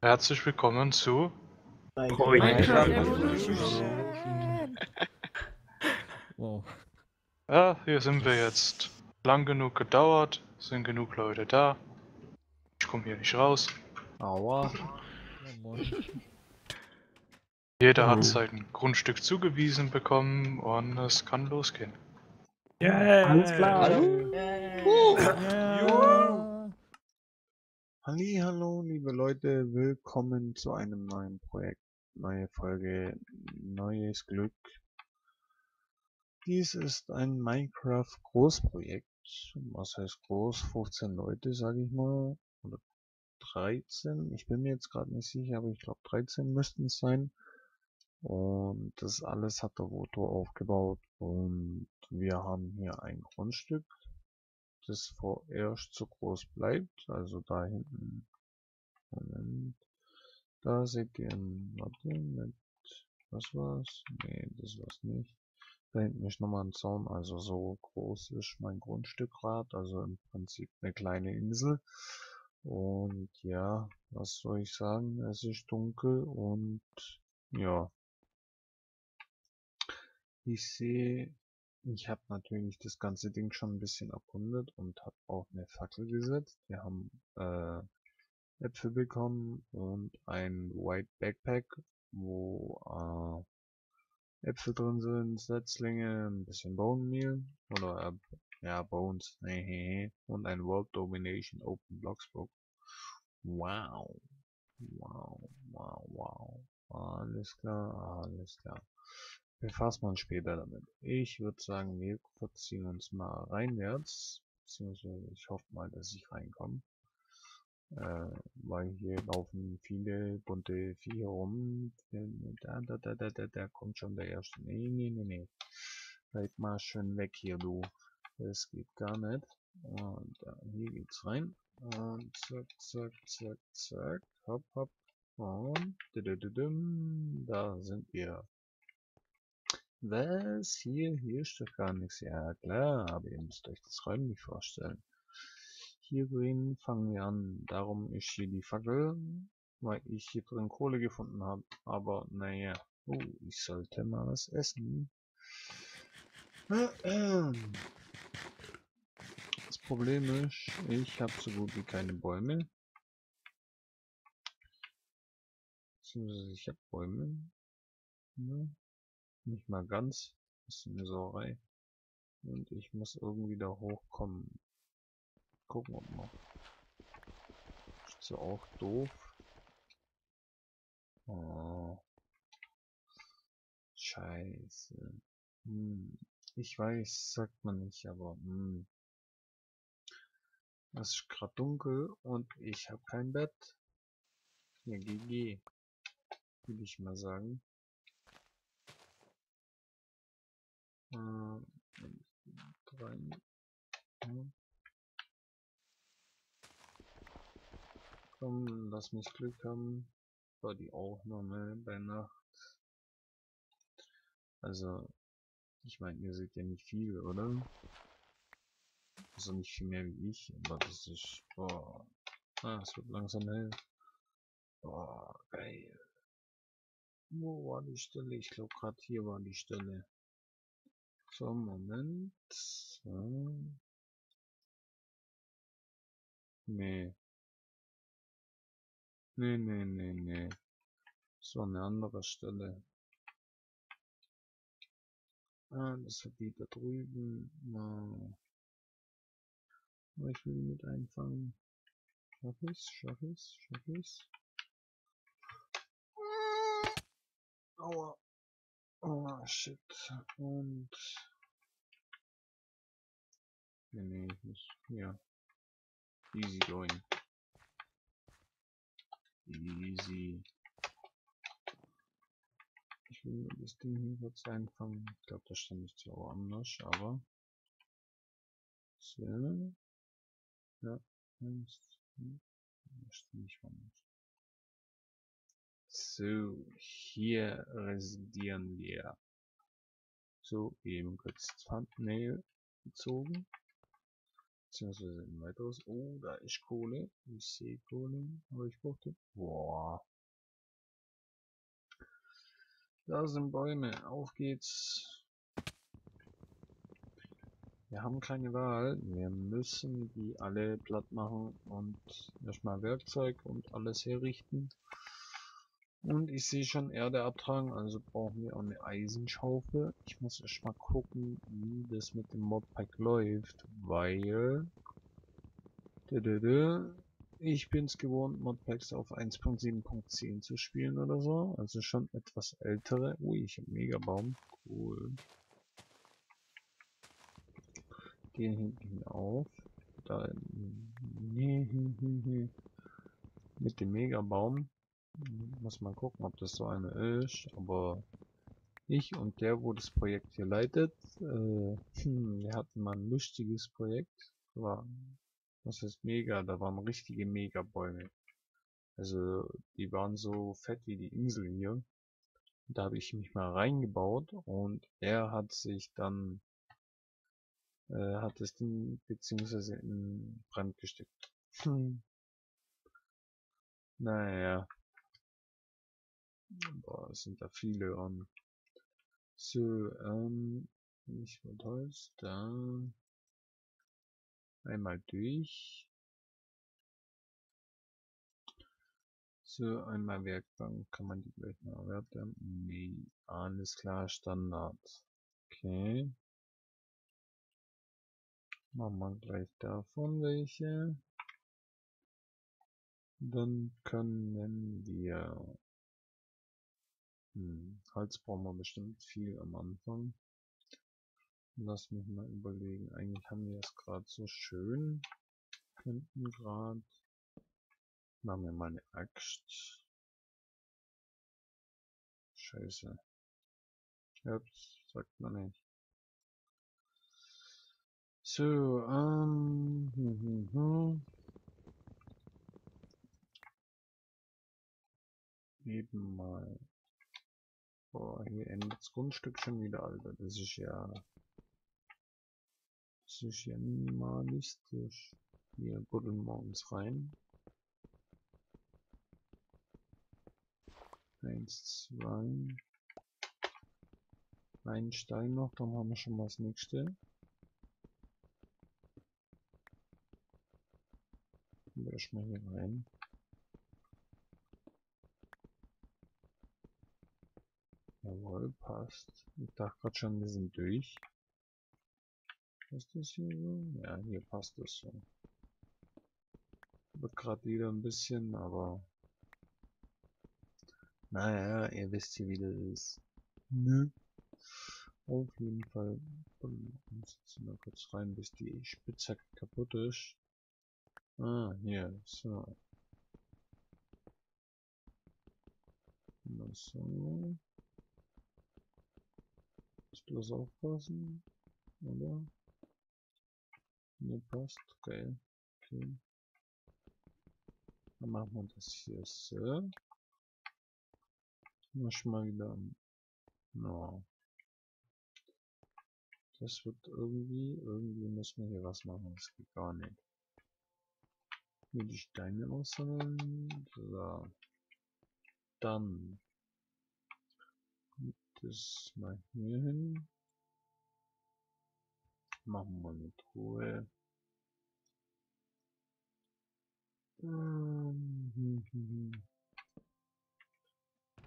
Herzlich willkommen zu Minecraft Wow. Ja, hier sind wir jetzt. Lang genug gedauert, sind genug Leute da. Ich komme hier nicht raus. Aua. Jeder Oh. hat sein Grundstück zugewiesen bekommen und es kann losgehen. Alles klar. Hallo? Ja. Hallo, liebe Leute, willkommen zu einem neuen Projekt, neue Folge, neues Glück. Dies ist ein Minecraft Großprojekt. Was heißt groß? 15 Leute, sage ich mal. Oder 13. Ich bin mir jetzt gerade nicht sicher, aber ich glaube 13 müssten es sein. Und das alles hat der Voto aufgebaut. Und wir haben hier ein Grundstück, das vorerst zu groß bleibt. Also da hinten. Moment. Da seht ihr ein, warte, mit, was war's? Nee, das war's nicht. Da hinten ist nochmal ein Zaun, also so groß ist mein Grundstückrad, also im Prinzip eine kleine Insel. Und ja, was soll ich sagen? Es ist dunkel und ja. Ich sehe, ich habe natürlich das ganze Ding schon ein bisschen erkundet und habe auch eine Fackel gesetzt. Wir haben äh, Äpfel bekommen und ein White Backpack, wo äh, Äpfel drin sind, Setzlinge, ein bisschen Bone Meal oder äh, ja Bones und ein World Domination Open Blocks Book. Wow, wow, wow, wow. Alles klar, alles klar. Wir uns später damit. Ich würde sagen, wir verziehen uns mal reinwärts, beziehungsweise ich hoffe mal, dass ich reinkomme. Äh, weil hier laufen viele bunte Viecher rum. Da, da, da, da, da, da kommt schon der erste. Nee, nee, nee, nee. Bleib mal schön weg hier, du. Das geht gar nicht. Und da, hier geht's rein. Und zack, zack, zack, zack. Hopp, hopp. Und da sind wir. Was? Hier, hier ist doch gar nichts. Ja klar, aber ihr müsst euch das räumlich vorstellen. Hier drin fangen wir an. Darum ist hier die Fackel, weil ich hier drin Kohle gefunden habe. Aber naja, oh, ich sollte mal was essen. Das Problem ist, ich habe so gut wie keine Bäume. Ich habe Bäume. Ja, nicht mal ganz. Das ist eine Sauerei. Und ich muss irgendwie da hochkommen. Gucken, ob noch. Ist so auch doof. Oh. Scheiße. Hm. Ich weiß, sagt man nicht, aber hm. Es ist gerade dunkel und ich habe kein Bett. Ja, GG. Würde ich mal sagen. Äh, drei. Hm. Komm, lass mich Glück haben. War die Aufnahme bei Nacht. Also, ich meine, ihr seht ja nicht viel, oder? Also nicht viel mehr wie ich, aber das ist, boah. Ah, es wird langsam hell. Boah, geil. Wo war die Stelle? Ich glaube gerade hier war die Stelle. So, Moment. So. Nee. Nee, nee, nee, nee. So eine andere Stelle. Ah, das wird die da drüben. Ah. Aber Ich will mit einfangen. Schaff ich's? Schaff ich's? Schaff ich's? Aua. Oh, shit. Und... Nee, nee, ich muss... Ja. Easy going. Easy. Ich will das Ding hier kurz einfangen. Ich glaube, das stand nicht so anders, aber... So. Ja, eins, zwei, das stimmt nicht anders. So, hier residieren wir. So, eben kurz Thumbnail gezogen. Beziehungsweise ein weiteres. Oh, da ist Kohle. Ich sehe Kohle. Aber ich brauchte. Boah. Da sind Bäume. Auf geht's. Wir haben keine Wahl. Wir müssen die alle platt machen und erstmal Werkzeug und alles herrichten. Und ich sehe schon Erde abtragen, also brauchen wir auch eine Eisenschaufel. Ich muss erstmal gucken, wie das mit dem Modpack läuft, weil ich bin es gewohnt, Modpacks auf 1.7.10 zu spielen oder so. Also schon etwas ältere. Ui, ich habe Megabaum. Cool. Den hinten auf. Da mit dem Megabaum. Muss mal gucken, ob das so eine ist. Aber ich und der, wo das Projekt hier leitet, äh, hm, wir hatten mal ein lustiges Projekt. War, was heißt mega? Da waren richtige Megabäume. Also die waren so fett wie die Insel hier. Da habe ich mich mal reingebaut und er hat sich dann äh, hat das Ding beziehungsweise in Brand gesteckt. Hm. Naja. Boah, es sind da viele an. So, ähm, ich wollte Holz, da. Einmal durch. So, einmal Werkbank, kann man die gleich mal erwerben? Nee, alles klar, Standard. Okay. Machen wir gleich davon welche. Dann können wir hm, Holz brauchen wir bestimmt viel am Anfang. Lass mich mal überlegen. Eigentlich haben wir es gerade so schön. Könnten gerade. Machen wir mal eine Axt. Scheiße. Ups, sagt man nicht. So, ähm. Hm, hm, hm. Eben mal Boah, hier endet das Grundstück schon wieder, Alter. Das ist ja... Das ist ja minimalistisch. Hier buddeln wir uns rein. Eins, zwei. Ein Stein noch, dann haben wir schon mal das nächste. Löschen wir hier rein. Jawohl, passt. Ich dachte gerade schon, wir sind durch. Ist das hier so? Ja, hier passt das so. Wird gerade wieder ein bisschen, aber... Naja, ihr wisst hier, wie das ist. Ne? Auf jeden Fall. Jetzt mal kurz rein, bis die Spitzhacke kaputt ist. Ah, hier, so. So. Bloß aufpassen, oder? Ne, passt, geil. Okay. Dann machen wir das hier so. Mach mal wieder. No. Das wird irgendwie, irgendwie müssen wir hier was machen, das geht gar nicht. Hier die Steine aussammeln. So. Dann das mal hier hin. Machen wir eine Truhe. Ähm,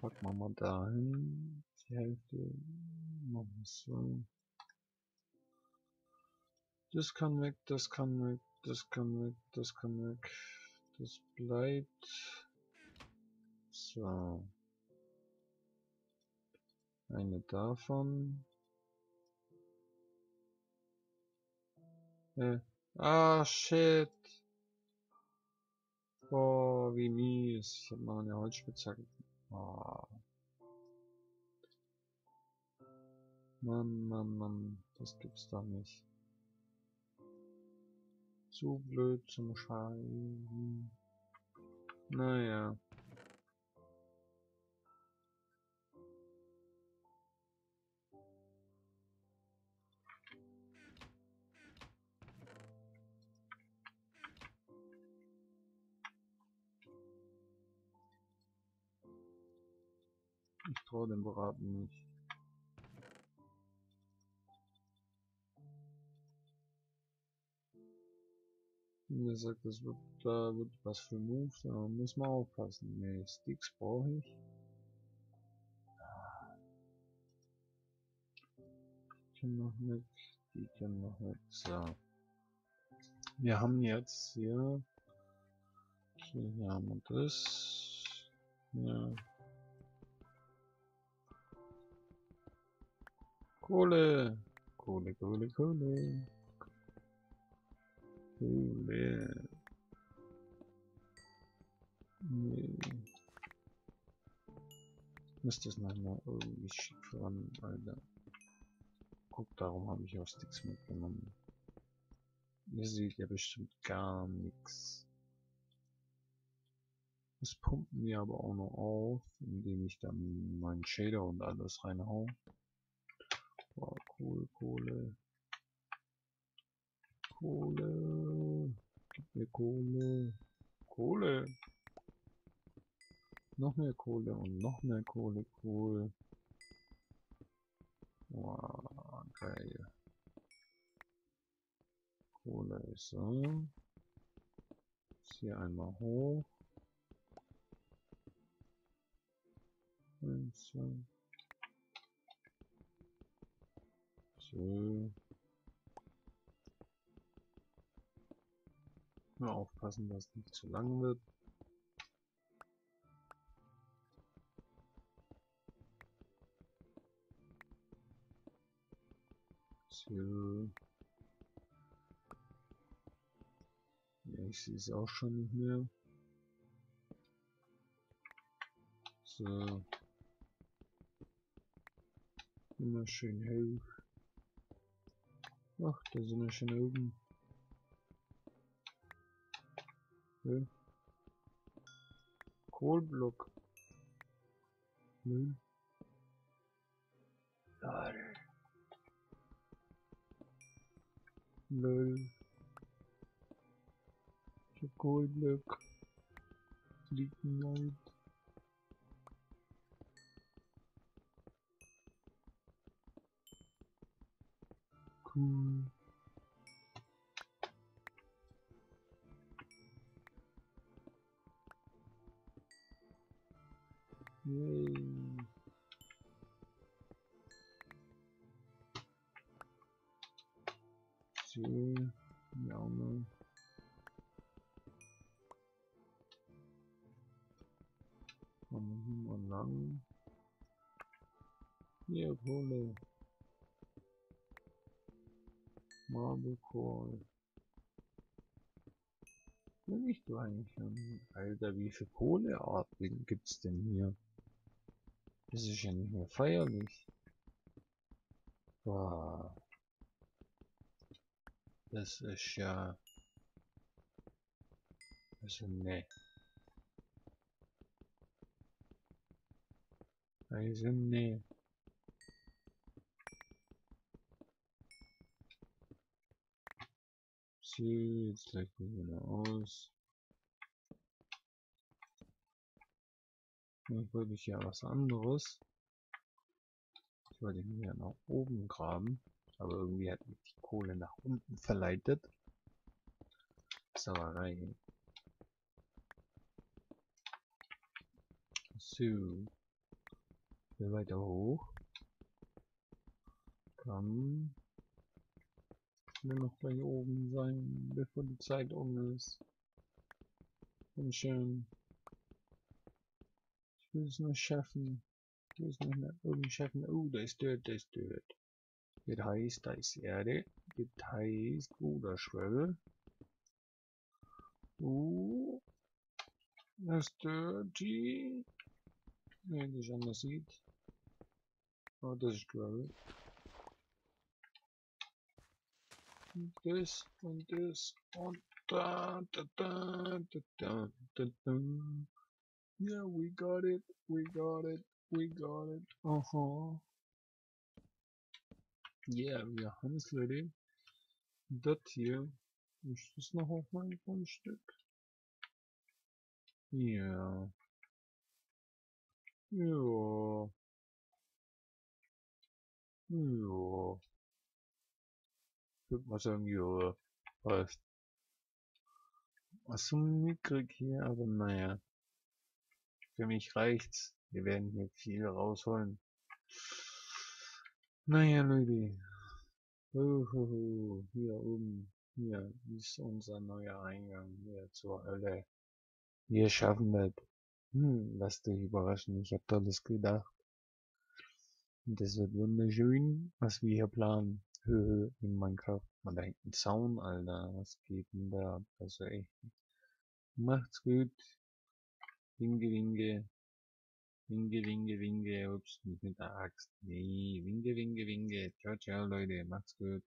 Packen wir mal dahin. Die Hälfte. Machen wir so. Das kann weg, das kann weg, das kann weg, das kann weg. Das bleibt. So. Eine davon. Äh. Ah, shit. Oh, wie mies. Ich hab noch eine Holzspitzhacke. Oh. Mann, Mann, Mann. Das gibt's doch nicht. Zu blöd zum Scheiden. Naja. Traue dem Braten nicht. Mir sagt, das wird, da wird was für Move, da muss man aufpassen. Ne, Sticks brauche ich. Die können noch nicht, die können noch nicht. So. Wir haben jetzt hier, okay, hier haben wir das. Ja. Kohle, Kohle, Kohle, Kohle. Kohle. Nee. Müsste es noch mal irgendwie schick ran, Alter. Guck, darum habe ich auch Sticks mitgenommen. Ihr seht ja bestimmt gar nichts. Das pumpen wir aber auch noch auf, indem ich dann meinen Shader und alles reinhau. Wow, cool, Kohle. Kohle. Gib mir Kohle. Kohle. Noch mehr Kohle und noch mehr Kohle. Cool. Wow, geil. Kohle ist so. Ist hier einmal hoch. Eins, zwei. So. Nur aufpassen, dass es nicht zu lang wird. Ja, ich sehe es auch schon nicht mehr. So. Immer schön hoch. Ach, da sind wir schon oben. Ja. Kohlblock. Nein. Lol. Lol. Ich hab Kohlblock. Liegt leid. Cool. Yay. So, ja, ne. Kommen wir mal lang. Hier, Kohle. Marble Core. Bin ich du eigentlich schon? Alter, wie viele Kohlearten gibt's denn hier? Das ist ja nicht mehr feierlich. Boah. Das ist ja... Also ne. Also ne. So, jetzt gleich wieder aus. Jetzt wollte ich ja was anderes. Ich wollte ihn ja nach oben graben, aber irgendwie hat mich die Kohle nach unten verleitet. Sauerei. So. Hier weiter hoch. Komm. Ich will noch gleich oben sein, bevor die Zeit um ist. Und schön. Ich will es nur schaffen. Ich will es noch nach oben schaffen. Oh, da ist Dirt, da ist Dirt. Das heißt, da ist Erde. Das heißt, oh, da Schwelle. Oh. Das ist Dirty. Ne, das anders sieht. Oh, das ist Gravel. Und das this, und da da da da da da. Yeah, we got it, we got it, we got it. uh-huh. Yeah, wir haben es, Leute. Das hier ist das noch auf mein Grundstück. Ja. Ja. Ja. Würde mal sagen, ja. Passt. Was so mickrig hier, aber naja. Für mich reicht's. Wir werden hier viel rausholen. Naja, Leute. Uhuhu, hier oben. Hier ist unser neuer Eingang hier zur Hölle. Wir schaffen das. Hm, lass dich überraschen. Ich hab tolles gedacht. Und das wird wunderschön, was wir hier planen. Höhö, in Minecraft. Man da hängt ein Zaun, Alter. Was geht denn da? Also echt. Macht's gut. Winke, winke. Winke, winke, winke. Ups, nicht mit der Axt. Nee, winke, winke, winke. Ciao, ciao, Leute. Macht's gut.